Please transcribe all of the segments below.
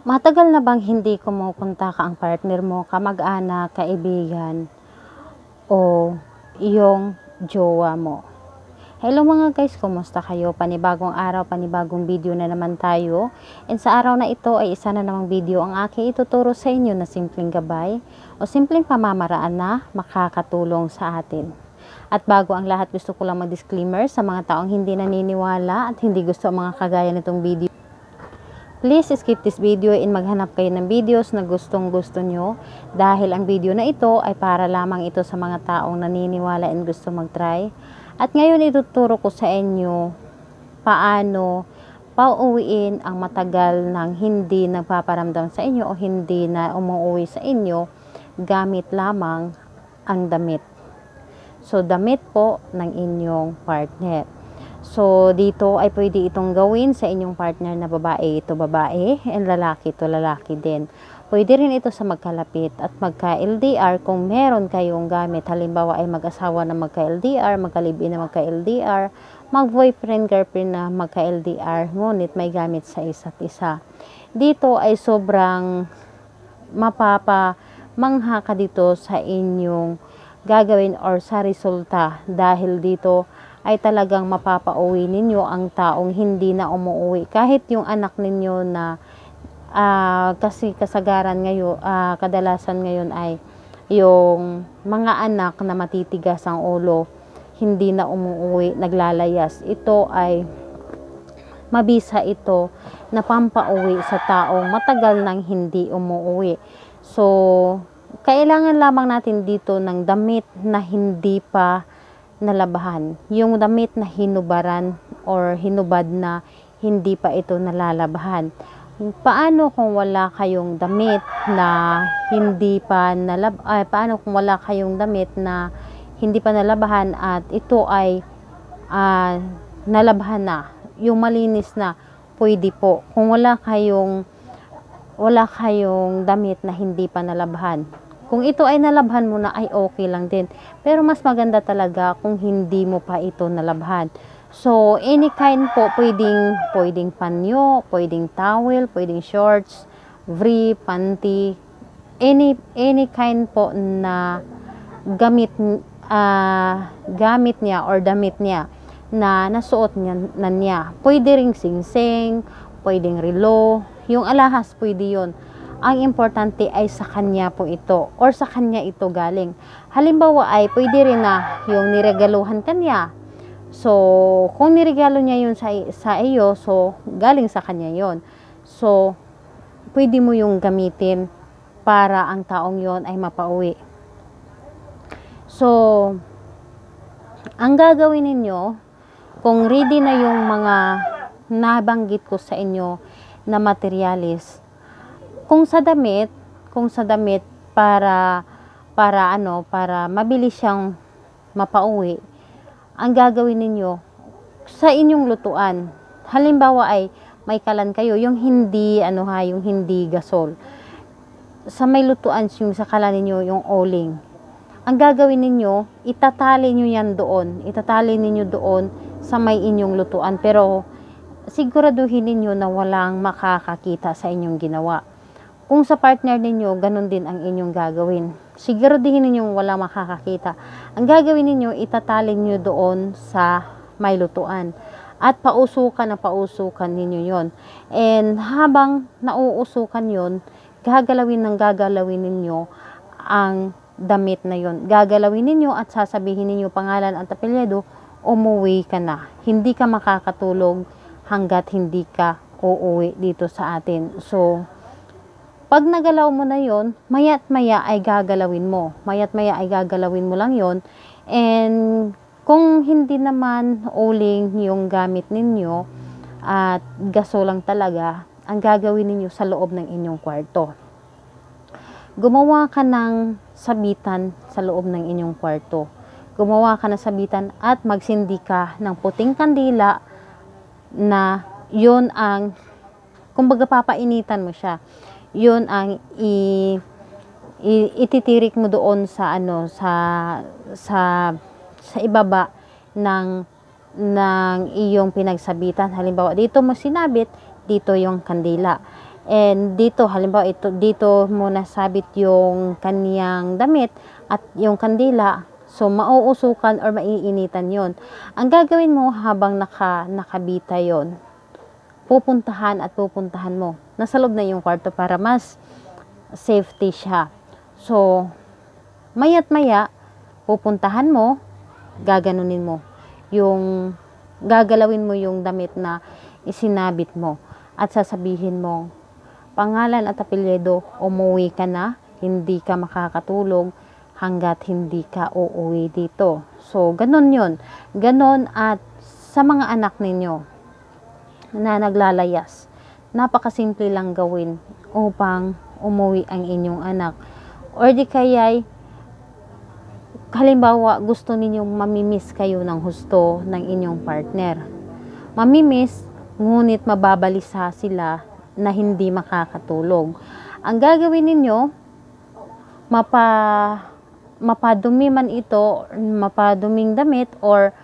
Matagal na bang hindi kumukonta ka ang partner mo, kamag-anak, kaibigan, o iyong jowa mo? Hello mga guys, kumusta kayo? Panibagong araw, panibagong video na naman tayo. And sa araw na ito ay isa na namang video ang aking ituturo sa inyo na simpleng gabay o simpleng pamamaraan na makakatulong sa atin. At bago ang lahat, gusto ko lang mag-disclaimer sa mga taong hindi naniniwala at hindi gusto ang mga kagaya nitong video. Please skip this video and maghanap kayo ng videos na gustong gusto nyo dahil ang video na ito ay para lamang ito sa mga taong naniniwala and gusto mag-try. At ngayon ituturo ko sa inyo paano pauwiin ang matagal ng hindi nagpaparamdam sa inyo o hindi na umuwi sa inyo gamit lamang ang damit. So, damit po ng inyong partner. So, dito ay pwede itong gawin sa inyong partner na babae ito babae and lalaki ito lalaki din. Pwede rin ito sa magkalapit at magka-LDR kung meron kayong gamit. Halimbawa ay mag-asawa na magka-LDR, magkalibin na magka-LDR, mag-boyfriend, girlfriend na magka-LDR, ngunit may gamit sa isa't isa. Dito ay sobrang mapapa mangha ka dito sa inyong gagawin or sa resulta dahil dito ay talagang mapapauwi ninyo ang taong hindi na umuwi. Kahit yung anak ninyo na uh, kasi kasagaran ngayon, uh, kadalasan ngayon ay yung mga anak na matitigas ang ulo, hindi na umuwi, naglalayas. Ito ay mabisa ito na pampauwi sa taong matagal nang hindi umuwi. So, kailangan lamang natin dito ng damit na hindi pa nalabahan. Yung damit na hinubaran or hinubad na hindi pa ito nalalabahan. Paano kung wala kayong damit na hindi pa nalab ay paano kung wala kayong damit na hindi pa nalabahan at ito ay uh, nalabahan na, yung malinis na, pwede po. Kung wala kayong wala kayong damit na hindi pa nalabahan, kung ito ay nalabhan mo na ay okay lang din. Pero mas maganda talaga kung hindi mo pa ito nalabhan. So, any kind po, pwedeng, pwedeng panyo, pwedeng towel, pwedeng shorts, vree, panty, any, any kind po na gamit, uh, gamit niya or damit niya na nasuot niya, na niya. Pwede ring singsing, pwedeng relo, yung alahas pwede yon ang importante ay sa kanya po ito or sa kanya ito galing. Halimbawa ay pwede rin na yung niregaluhan kanya. So, kung niregalo niya yun sa, sa iyo, so galing sa kanya yon So, pwede mo yung gamitin para ang taong yon ay mapauwi. So, ang gagawin ninyo, kung ready na yung mga nabanggit ko sa inyo na materialis, kung sa damit, kung sa damit para para ano, para mabilis siyang mapauwi, ang gagawin ninyo sa inyong lutuan. Halimbawa ay may kalan kayo, yung hindi ano ha, yung hindi gasol. Sa may lutuan yung sa kalan ninyo yung oling. Ang gagawin ninyo, itatali niyo yan doon. Itatali ninyo doon sa may inyong lutuan. Pero siguraduhin ninyo na walang makakakita sa inyong ginawa. Kung sa partner ninyo, ganun din ang inyong gagawin. Siguraduhin ninyo wala makakakita. Ang gagawin ninyo, itatali niyo doon sa may lutuan. At pausukan na pausukan ninyo yon. And habang nauusukan yon, gagalawin ng gagalawin ninyo ang damit na yon. Gagalawin ninyo at sasabihin ninyo pangalan at apelyido, umuwi ka na. Hindi ka makakatulog hanggat hindi ka uuwi dito sa atin. So, pag nagalaw mo na yon, mayat maya ay gagalawin mo. Mayat maya ay gagalawin mo lang yon. And kung hindi naman uling yung gamit ninyo at gaso lang talaga, ang gagawin ninyo sa loob ng inyong kwarto. Gumawa ka ng sabitan sa loob ng inyong kwarto. Gumawa ka ng sabitan at magsindi ka ng puting kandila na yon ang kumbaga papainitan mo siya yun ang i, i, ititirik mo doon sa ano sa sa sa ibaba ng ng iyong pinagsabitan halimbawa dito mo sinabit dito yung kandila And dito, halimbawa, ito, dito mo nasabit yung kaniyang damit at yung kandila. So, mauusukan or maiinitan yon Ang gagawin mo habang naka, nakabita yon pupuntahan at pupuntahan mo. Nasa loob na yung kwarto para mas safety siya. So, mayat maya, pupuntahan mo, gaganunin mo. Yung, gagalawin mo yung damit na isinabit mo. At sasabihin mo, pangalan at apelyido, umuwi ka na, hindi ka makakatulog hanggat hindi ka uuwi dito. So, ganun yon Ganon at sa mga anak ninyo na naglalayas. Napakasimple lang gawin upang umuwi ang inyong anak. Or di kaya'y halimbawa gusto ninyong mamimiss kayo ng husto ng inyong partner. Mamimiss, ngunit mababalisa sila na hindi makakatulog. Ang gagawin ninyo, mapa, mapadumi man ito, mapaduming damit or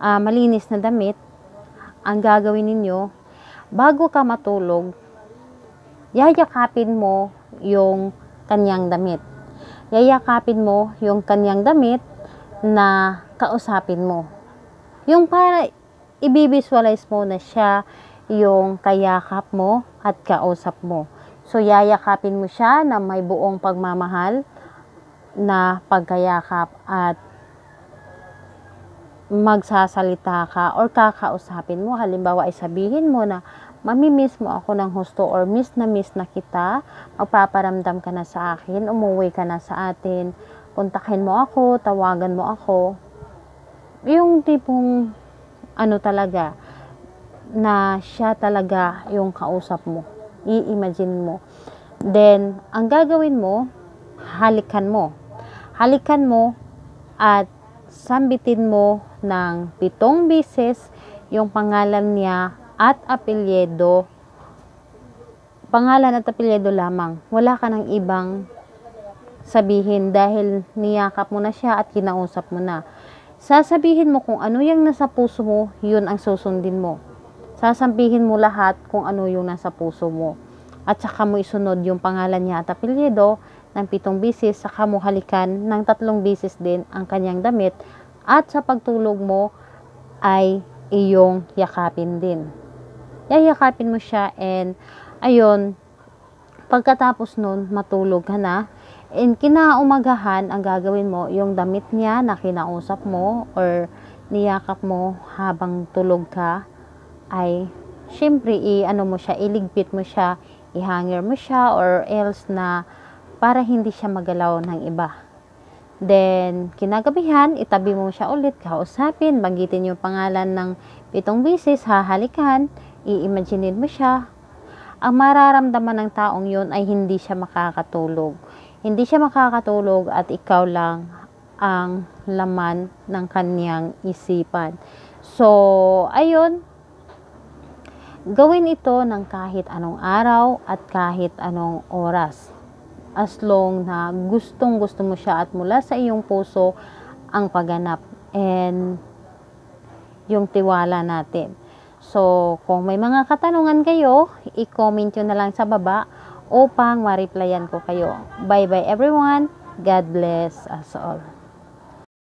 uh, malinis na damit, ang gagawin ninyo, bago ka matulog, yayakapin mo yung kanyang damit yayakapin mo yung kanyang damit na kausapin mo. Yung para ibibisualize mo na siya yung kayakap mo at kausap mo. So, yayakapin mo siya na may buong pagmamahal na pagkayakap at magsasalita ka or kakausapin mo. Halimbawa, ay sabihin mo na mamimiss mo ako ng husto or miss na miss na kita, magpaparamdam ka na sa akin, umuwi ka na sa atin, kontakin mo ako, tawagan mo ako. Yung tipong ano talaga, na siya talaga yung kausap mo. I-imagine mo. Then, ang gagawin mo, halikan mo. Halikan mo at sambitin mo ng pitong bisis yung pangalan niya at apelyedo, pangalan at apelyedo lamang. Wala ka ng ibang sabihin dahil niyakap mo na siya at kinausap mo na. Sasabihin mo kung ano yung nasa puso mo, yun ang susundin mo. Sasabihin mo lahat kung ano yung nasa puso mo. At saka mo isunod yung pangalan niya at apelyido ng pitong bisis, saka mo halikan ng tatlong bisis din ang kanyang damit at sa pagtulog mo ay iyong yakapin din yayakapin mo siya and ayun, pagkatapos nun, matulog ka na. And kinaumagahan, ang gagawin mo, yung damit niya na kinausap mo or niyakap mo habang tulog ka, ay syempre, i-ano mo siya, iligpit mo siya, ihanger mo siya or else na para hindi siya magalaw ng iba. Then, kinagabihan, itabi mo siya ulit, kausapin, banggitin yung pangalan ng pitong bisis, hahalikan, i-imagine mo siya, ang mararamdaman ng taong yon ay hindi siya makakatulog. Hindi siya makakatulog at ikaw lang ang laman ng kanyang isipan. So, ayun, gawin ito ng kahit anong araw at kahit anong oras. As long na gustong gusto mo siya at mula sa iyong puso ang pagganap and yung tiwala natin. So, kung may mga katanungan kayo, i-comment nyo na lang sa baba upang ma-replyan ko kayo. Bye-bye everyone. God bless us all.